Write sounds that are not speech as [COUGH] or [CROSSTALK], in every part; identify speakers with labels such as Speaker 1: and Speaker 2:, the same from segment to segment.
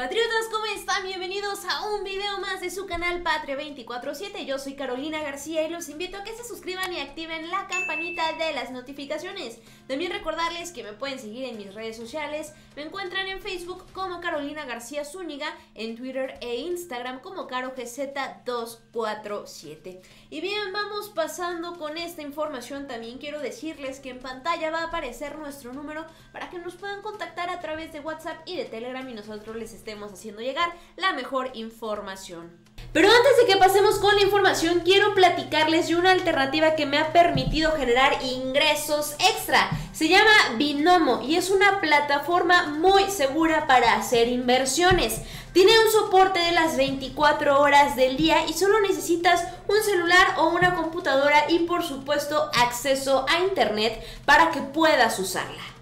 Speaker 1: Patriotas, ¿cómo están? Bienvenidos a un video más de su canal Patria 24-7. Yo soy Carolina García y los invito a que se suscriban y activen la campanita de las notificaciones. También recordarles que me pueden seguir en mis redes sociales. Me encuentran en Facebook como Carolina García Zúñiga, en Twitter e Instagram como CaroGZ247. Y bien, vamos pasando con esta información. También quiero decirles que en pantalla va a aparecer nuestro número para que nos puedan contactar a través de WhatsApp y de Telegram y nosotros les estemos haciendo llegar la mejor información. Pero antes de que pasemos con la información, quiero platicarles de una alternativa que me ha permitido generar ingresos extra. Se llama Binomo y es una plataforma muy segura para hacer inversiones. Tiene un soporte de las 24 horas del día y solo necesitas un celular o una computadora y por supuesto acceso a internet para que puedas usarla.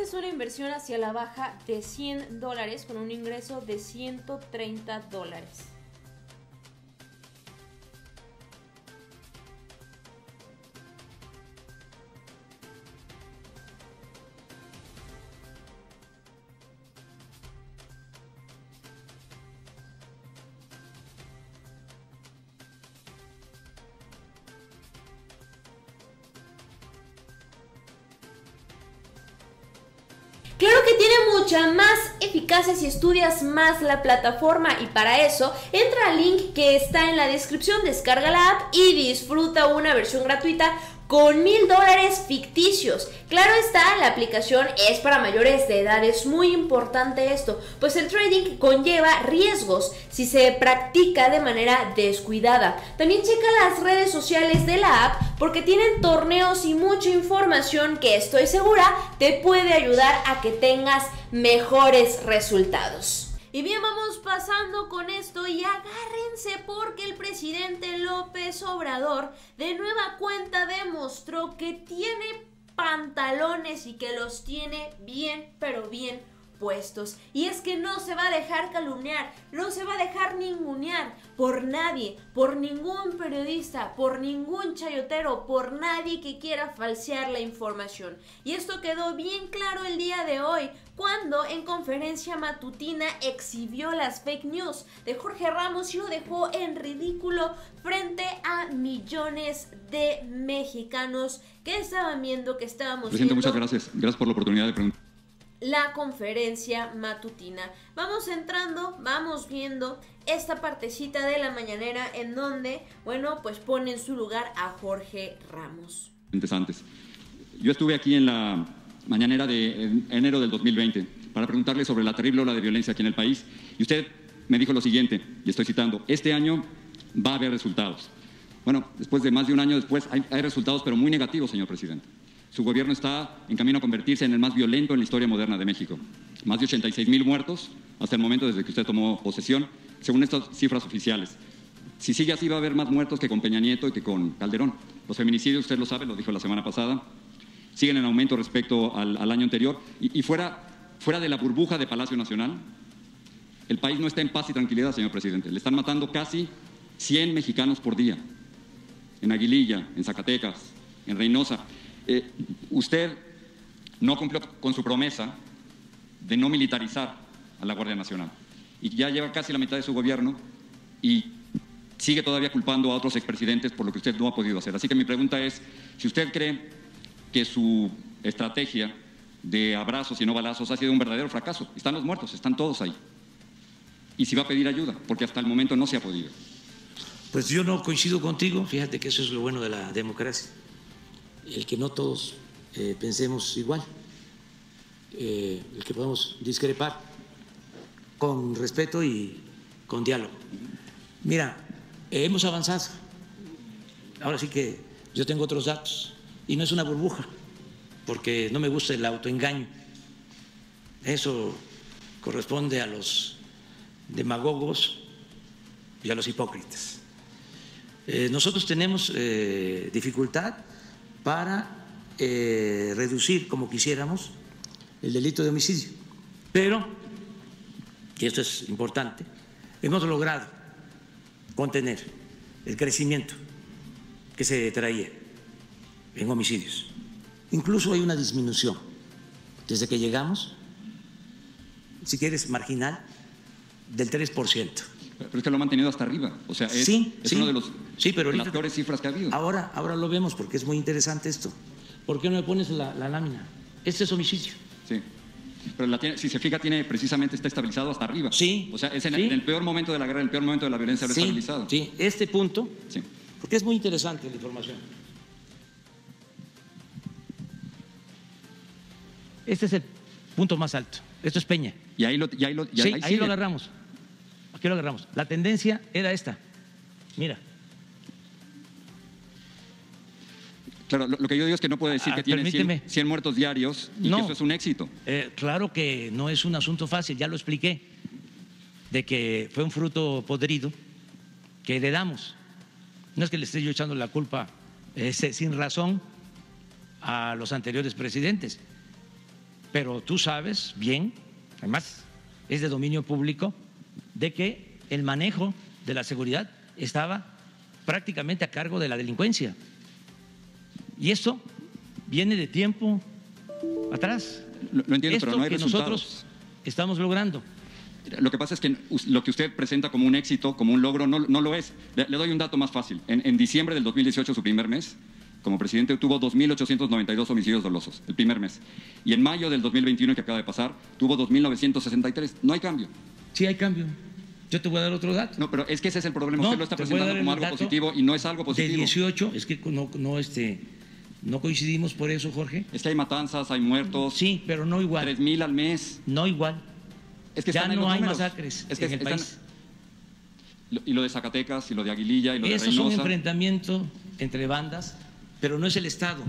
Speaker 1: Esta es una inversión hacia la baja de 100 dólares con un ingreso de 130 dólares. Claro que tiene mucha más eficacia si estudias más la plataforma y para eso entra al link que está en la descripción, descarga la app y disfruta una versión gratuita con mil dólares ficticios. Claro está, la aplicación es para mayores de edad, es muy importante esto, pues el trading conlleva riesgos si se practica de manera descuidada. También checa las redes sociales de la app porque tienen torneos y mucha información que estoy segura te puede ayudar a que tengas mejores resultados. Y bien, vamos pasando con esto y agárrense porque el presidente López Obrador de nueva cuenta demostró que tiene pantalones y que los tiene bien, pero bien Y es que no se va a dejar calumniar, no se va a dejar ningunear por nadie, por ningún periodista, por ningún chayotero, por nadie que quiera falsear la información. Y esto quedó bien claro el día de hoy, cuando en conferencia matutina exhibió las fake news de Jorge Ramos y lo dejó en ridículo frente a millones de mexicanos que estaban viendo, que estábamos
Speaker 2: Presidente,
Speaker 1: viendo.
Speaker 2: muchas gracias. Gracias por la oportunidad de preguntar
Speaker 1: la conferencia matutina. Vamos entrando, vamos viendo esta partecita de la mañanera en donde, bueno, pues pone en su lugar a Jorge Ramos.
Speaker 2: antes. Yo estuve aquí en la mañanera de en enero del 2020 para preguntarle sobre la terrible ola de violencia aquí en el país y usted me dijo lo siguiente, y estoy citando, este año va a haber resultados. Bueno, después de más de un año después hay resultados, pero muy negativos, señor presidente. Su gobierno está en camino a convertirse en el más violento en la historia moderna de México. Más de 86 mil muertos hasta el momento desde que usted tomó posesión, según estas cifras oficiales. Si sigue así va a haber más muertos que con Peña Nieto y que con Calderón. Los feminicidios, usted lo sabe, lo dijo la semana pasada, siguen en aumento respecto al, año anterior. Y, y fuera, fuera de la burbuja de Palacio Nacional, el país no está en paz y tranquilidad, señor presidente. Le están matando casi 100 mexicanos por día. En Aguililla, en Zacatecas, en Reynosa. Eh, usted no cumplió con su promesa de no militarizar a la Guardia Nacional. Y ya lleva casi la mitad de su gobierno y sigue todavía culpando a otros expresidentes por lo que usted no ha podido hacer. Así que mi pregunta es, si usted cree que su estrategia de abrazos y no balazos ha sido un verdadero fracaso, están los muertos, están todos ahí. Y si va a pedir ayuda, porque hasta el momento no se ha podido.
Speaker 3: Pues yo no coincido contigo, fíjate que eso es lo bueno de la democracia el que no todos eh, pensemos igual, eh, el que podamos discrepar con respeto y con diálogo. Mira, eh, hemos avanzado. Ahora sí que yo tengo otros datos y no es una burbuja, porque no me gusta el autoengaño. Eso corresponde a los demagogos y a los hipócritas. Nosotros tenemos dificultad para eh, reducir como quisiéramos el delito de homicidio. Pero y esto es importante, hemos logrado contener el crecimiento que se traía en homicidios. Incluso hay una disminución desde que llegamos, si quieres, marginal, del 3%.
Speaker 2: Pero es que lo ha mantenido hasta arriba. O sea, es,
Speaker 3: Sí,
Speaker 2: es
Speaker 3: sí.
Speaker 2: uno de los
Speaker 3: Sí, pero
Speaker 2: las peores cifras que ha habido.
Speaker 3: Ahora, ahora lo vemos porque es muy interesante esto. ¿Por qué no me pones la, la lámina? Este es homicidio.
Speaker 2: Sí. Pero la tiene- si se fija, tiene precisamente está estabilizado hasta arriba.
Speaker 3: Sí,
Speaker 2: O sea, es en,
Speaker 3: sí.
Speaker 2: en el peor momento de la guerra, en el peor momento de la violencia, lo
Speaker 3: Sí,
Speaker 2: estabilizado.
Speaker 3: sí, este punto,
Speaker 2: Sí.
Speaker 3: porque es muy interesante la información. Este es el punto más alto. Esto es Peña.
Speaker 2: Y ahí lo, y ahí lo, y
Speaker 3: sí,
Speaker 2: ahí
Speaker 3: lo agarramos. Aquí lo agarramos. La tendencia era esta. Mira.
Speaker 2: Claro, lo, lo que yo digo es que no puede decir
Speaker 3: Ah,
Speaker 2: que tiene 100,
Speaker 3: permíteme.
Speaker 2: 100 muertos diarios y
Speaker 3: No.
Speaker 2: que eso es un éxito.
Speaker 3: Eh, claro que no es un asunto fácil, ya lo expliqué, de que fue un fruto podrido que heredamos. No es que le esté yo echando la culpa eh, se- sin razón a los anteriores presidentes, pero tú sabes bien, además es de dominio público, de que el manejo de la seguridad estaba prácticamente a cargo de la delincuencia. Y esto viene de tiempo atrás.
Speaker 2: Lo, lo entiendo,
Speaker 3: Esto
Speaker 2: pero no hay
Speaker 3: que
Speaker 2: resultados.
Speaker 3: nosotros estamos logrando.
Speaker 2: Lo que pasa es que lo que usted presenta como un éxito, como un logro, no, no lo es. Le, le doy un dato más fácil. En, en diciembre del 2018, su primer mes, como presidente, tuvo 2.892 homicidios dolosos, el primer mes. Y en mayo del 2021, que acaba de pasar, tuvo 2.963. No hay cambio.
Speaker 3: Sí hay cambio. Yo te voy a dar otro dato.
Speaker 2: No, pero es que ese es el problema.
Speaker 3: No,
Speaker 2: usted lo está presentando como algo positivo y no es algo
Speaker 3: De
Speaker 2: positivo.
Speaker 3: 18, es que no, no, este, no coincidimos por eso, Jorge.
Speaker 2: Es que hay matanzas, hay muertos.
Speaker 3: Sí, pero no igual.
Speaker 2: 3.000 al mes.
Speaker 3: No igual.
Speaker 2: Es que
Speaker 3: ya
Speaker 2: están
Speaker 3: no
Speaker 2: los
Speaker 3: hay
Speaker 2: números.
Speaker 3: masacres
Speaker 2: Es que
Speaker 3: en el
Speaker 2: están-
Speaker 3: país.
Speaker 2: Y lo de Zacatecas, y lo de Aguililla, y lo de
Speaker 3: Eso es un
Speaker 2: Reynosa.
Speaker 3: enfrentamiento entre bandas, pero no es el Estado,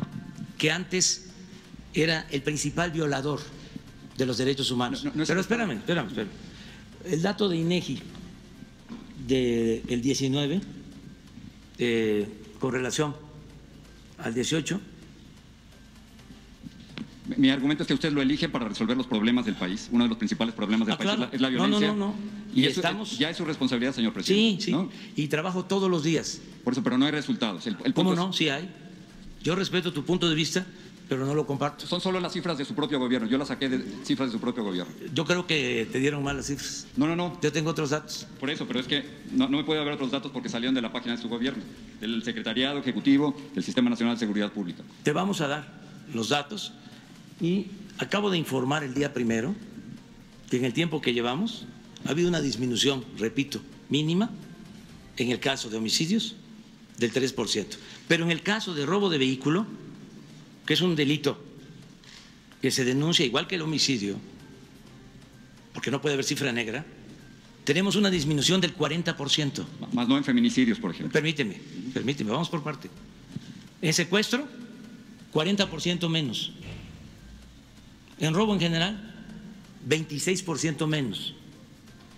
Speaker 3: que antes era el principal violador de los derechos humanos.
Speaker 2: No, no, no es
Speaker 3: pero espérame, espérame, espérame. El dato de INEGI del 19, eh, con relación al 18,
Speaker 2: Mi- argumento es que usted lo elige para resolver los problemas del país. Uno de los principales problemas del
Speaker 3: Ah,
Speaker 2: país es, la, es la
Speaker 3: No, no,
Speaker 2: violencia.
Speaker 3: no, no.
Speaker 2: Y,
Speaker 3: Y
Speaker 2: eso
Speaker 3: estamos-
Speaker 2: ya es su responsabilidad, señor
Speaker 3: sí,
Speaker 2: presidente.
Speaker 3: sí,
Speaker 2: ¿no?
Speaker 3: y trabajo todos los días.
Speaker 2: Por eso, pero no hay resultados. El, el
Speaker 3: ¿Cómo no?
Speaker 2: es-
Speaker 3: Sí hay. Yo respeto tu punto de vista, pero no lo comparto.
Speaker 2: son solo las cifras de su propio gobierno. Yo las saqué de cifras de su propio gobierno.
Speaker 3: Yo creo que te dieron malas cifras.
Speaker 2: No, no, no.
Speaker 3: Yo tengo otros datos.
Speaker 2: Por eso, pero es que no, no me puede haber otros datos porque salieron de la página de su gobierno, del Secretariado Ejecutivo del Sistema Nacional de Seguridad Pública.
Speaker 3: Te vamos a dar los datos y acabo de informar el día primero que en el tiempo que llevamos ha habido una disminución, repito, mínima en el caso de homicidios del 3%. Pero en el caso de robo de vehículo, que es un delito que se denuncia igual que el homicidio, porque no puede haber cifra negra, tenemos una disminución del 40%.
Speaker 2: Más no en feminicidios, por ejemplo.
Speaker 3: Permíteme, permíteme, vamos por parte. En secuestro, 40% menos. En robo en general, 26% menos.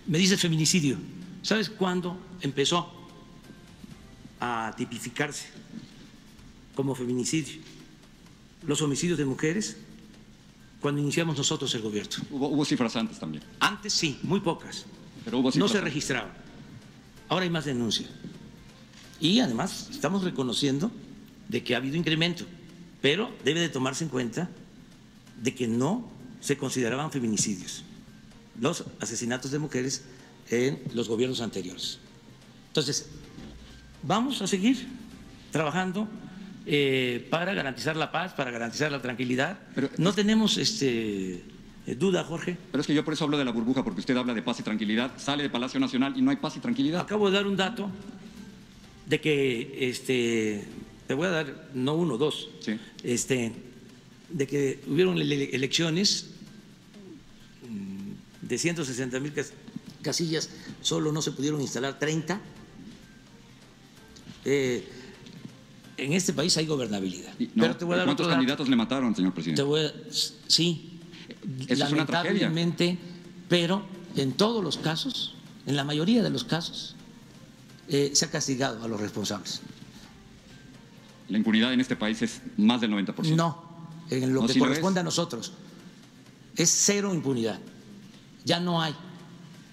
Speaker 3: Me dice feminicidio. ¿Sabes cuándo empezó a tipificarse como feminicidio los homicidios de mujeres? Cuando iniciamos nosotros el gobierno.
Speaker 2: Hubo, hubo cifras antes también.
Speaker 3: Antes sí, muy pocas.
Speaker 2: Pero hubo
Speaker 3: No
Speaker 2: cifras
Speaker 3: se
Speaker 2: antes.
Speaker 3: registraba. Ahora hay más denuncia. Y además estamos reconociendo de que ha habido incremento, pero debe de tomarse en cuenta de que no se consideraban feminicidios los asesinatos de mujeres en los gobiernos anteriores. Entonces, vamos a seguir trabajando eh, para garantizar la paz, para garantizar la tranquilidad.
Speaker 2: Pero-
Speaker 3: no tenemos este, eh, duda, Jorge.
Speaker 2: Pero es que yo por eso hablo de la burbuja, porque usted habla de paz y tranquilidad, sale de Palacio Nacional y no hay paz y tranquilidad.
Speaker 3: Acabo de dar un dato de que, este, te voy a dar, no uno, dos,
Speaker 2: Sí.
Speaker 3: este, de que hubieron ele- elecciones mm, de 160 mil casillas, solo no se pudieron instalar 30. Eh, en este país hay gobernabilidad.
Speaker 2: Y- no,
Speaker 3: Pero te voy a dar
Speaker 2: ¿Cuántos
Speaker 3: otro
Speaker 2: candidatos le mataron, señor
Speaker 3: Te
Speaker 2: presidente?
Speaker 3: voy a- sí,
Speaker 2: Eso es una tragedia.
Speaker 3: lamentablemente, pero en todos los casos, en la mayoría de los casos, eh, se ha castigado a los responsables.
Speaker 2: La impunidad en este país es más del 90%.
Speaker 3: No, en lo
Speaker 2: No,
Speaker 3: que corresponde
Speaker 2: es.
Speaker 3: a nosotros. Es cero impunidad. Ya no hay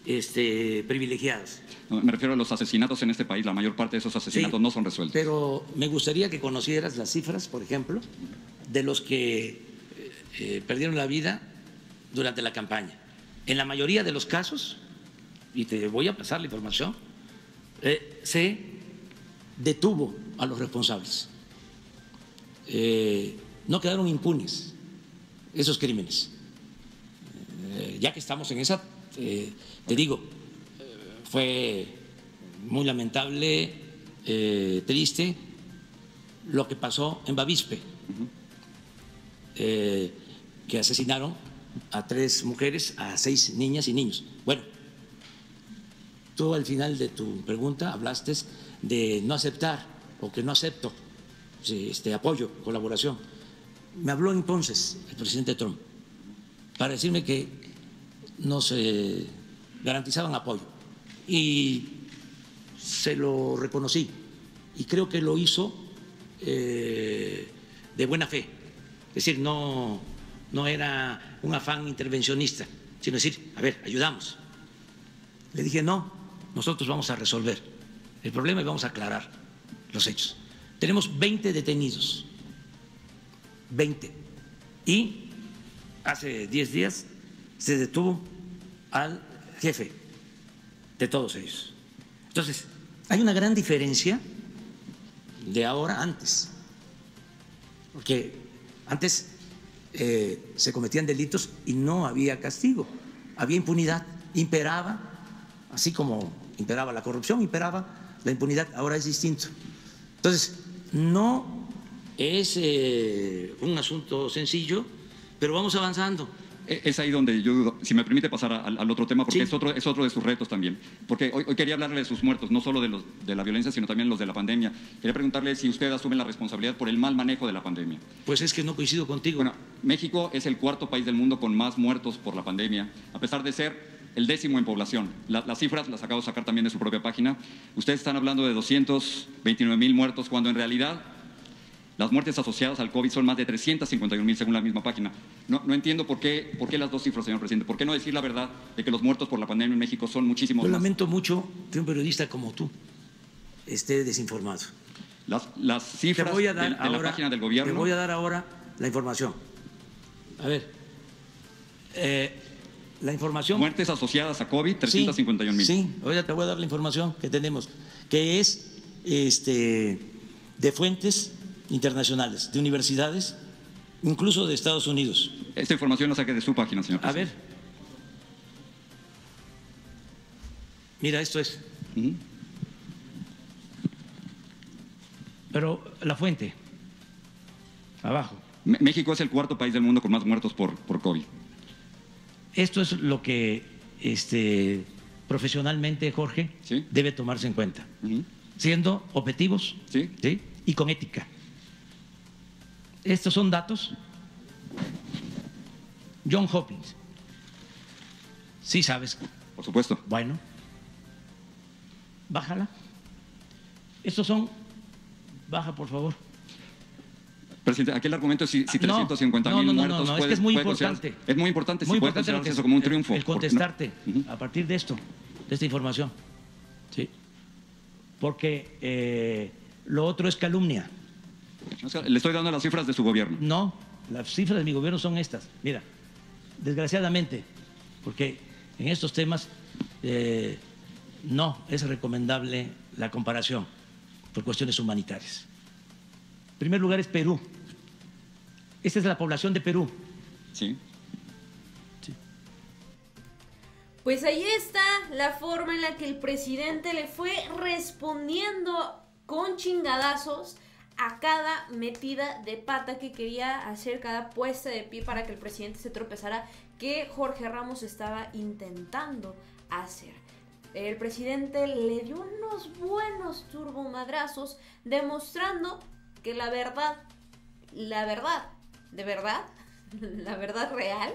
Speaker 3: este, privilegiadas.
Speaker 2: Me refiero a los asesinatos en este país. La mayor parte de esos asesinatos
Speaker 3: Sí,
Speaker 2: no son resueltos.
Speaker 3: Pero me gustaría que conocieras las cifras, por ejemplo, de los que eh, eh, perdieron la vida durante la campaña. En la mayoría de los casos, y te voy a pasar la información, eh, se detuvo a los responsables. Eh, no quedaron impunes esos crímenes. Ya que estamos en esa, eh, te digo, eh, fue muy lamentable, eh, triste lo que pasó en Bavispe, eh, que asesinaron a tres mujeres, a seis niñas y niños. Bueno, tú al final de tu pregunta hablaste de no aceptar o que no acepto este apoyo, colaboración. Me habló entonces el presidente Trump para decirme que nos garantizaban apoyo y se lo reconocí y creo que lo hizo eh, de buena fe, es decir, no, no era un afán intervencionista, sino decir, a ver, ayudamos. Le dije, no, nosotros vamos a resolver el problema y vamos a aclarar los hechos. Tenemos 20 detenidos, 20. Y hace 10 días se detuvo al jefe de todos ellos. Entonces, hay una gran diferencia de ahora antes, porque antes eh, se cometían delitos y no había castigo, había impunidad, imperaba, así como imperaba la corrupción, imperaba la impunidad, ahora es distinto. Entonces, no es eh, un asunto sencillo, pero vamos avanzando.
Speaker 2: E- Es ahí donde yo dudo. Si me permite pasar al, al otro tema, porque
Speaker 3: Sí.
Speaker 2: es, otro, es otro de sus retos también. Porque hoy, hoy quería hablarle de sus muertos, no solo de, los, de la violencia, sino también los de la pandemia. Quería preguntarle si usted asume la responsabilidad por el mal manejo de la pandemia.
Speaker 3: Pues es que no coincido contigo.
Speaker 2: Bueno, México es el cuarto país del mundo con más muertos por la pandemia, a pesar de ser el décimo en población. La- las cifras las acabo de sacar también de su propia página. Ustedes están hablando de 229 mil muertos, cuando en realidad las muertes asociadas al COVID son más de 351 mil según la misma página. No, no entiendo por qué, por qué las dos cifras, señor presidente. ¿Por qué no decir la verdad de que los muertos por la pandemia en México son muchísimos
Speaker 3: Yo
Speaker 2: más?
Speaker 3: lamento mucho que un periodista como tú esté desinformado.
Speaker 2: Las, las
Speaker 3: Te
Speaker 2: cifras
Speaker 3: voy a
Speaker 2: de,
Speaker 3: dar
Speaker 2: de la
Speaker 3: ahora,
Speaker 2: página del
Speaker 3: te
Speaker 2: gobierno...
Speaker 3: voy a dar ahora la información. A ver, eh, la información.
Speaker 2: Muertes asociadas a COVID, 351 mil.
Speaker 3: Sí, ahorita te voy a dar la información que tenemos, que es este, de fuentes internacionales, de universidades, incluso de Estados Unidos.
Speaker 2: Esta información la saqué de su página, señor
Speaker 3: A ver. Mira, esto es. Pero la fuente, abajo.
Speaker 2: México es el cuarto país del mundo con más muertos por, por COVID.
Speaker 3: Esto es lo que este, profesionalmente, Jorge,
Speaker 2: Sí.
Speaker 3: debe tomarse en cuenta, siendo objetivos
Speaker 2: Sí.
Speaker 3: y con ética. Estos son datos. John Hopkins. Sí sabes.
Speaker 2: Por supuesto.
Speaker 3: Bueno. Bájala. Estos son. Baja, por favor.
Speaker 2: Presidente, aquí el argumento es si, si
Speaker 3: Ah, no,
Speaker 2: 350
Speaker 3: no,
Speaker 2: mil
Speaker 3: no, no,
Speaker 2: muertos
Speaker 3: no, es
Speaker 2: puede-
Speaker 3: que es muy importante.
Speaker 2: Es muy importante si
Speaker 3: Muy
Speaker 2: puede
Speaker 3: importante
Speaker 2: considerarse eso como un triunfo.
Speaker 3: El, contestarte
Speaker 2: no.
Speaker 3: A partir de esto, de esta información. Sí. Porque eh, lo otro es calumnia.
Speaker 2: O sea, le estoy dando las cifras de su gobierno.
Speaker 3: No, las cifras de mi gobierno son estas. Mira, desgraciadamente, porque en estos temas eh, no es recomendable la comparación por cuestiones humanitarias. En primer lugar es Perú. Esta es la población de Perú.
Speaker 2: Sí.
Speaker 1: Pues ahí está la forma en la que el presidente le fue respondiendo con chingadazos a cada metida de pata que quería hacer, cada puesta de pie para que el presidente se tropezara que Jorge Ramos estaba intentando hacer. El presidente le dio unos buenos turbomadrazos demostrando que la verdad, la verdad, de verdad, [LAUGHS] la verdad real,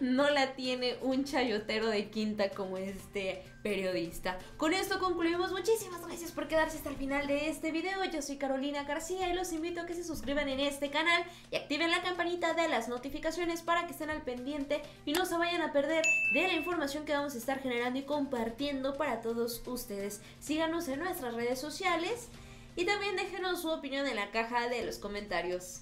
Speaker 1: no la tiene un chayotero de quinta como este periodista. Con esto concluimos. Muchísimas gracias por quedarse hasta el final de este video. Yo soy Carolina García y los invito a que se suscriban en este canal y activen la campanita de las notificaciones para que estén al pendiente y no se vayan a perder de la información que vamos a estar generando y compartiendo para todos ustedes. Síganos en nuestras redes sociales y también déjenos su opinión en la caja de los comentarios.